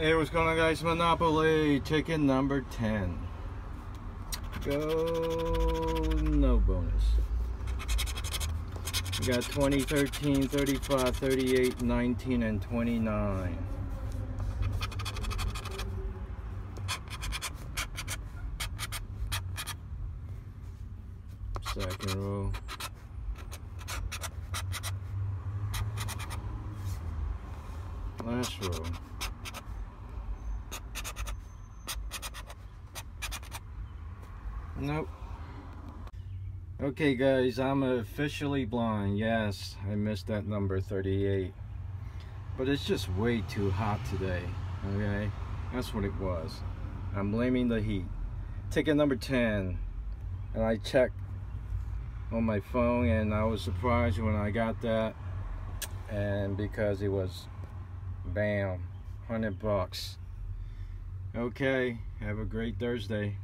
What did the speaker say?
Hey, what's going on guys? Monopoly, ticket number 10. Go, no bonus. We got 20, 13, 35, 38, 19, and 29. Second row. Last row. Nope. Okay guys, I'm officially blind. Yes, I missed that number 38. But it's just way too hot today. Okay? That's what it was. I'm blaming the heat. Ticket number 10. And I checked on my phone and I was surprised when I got that. And because it was bam, 100 bucks. Okay, have a great Thursday.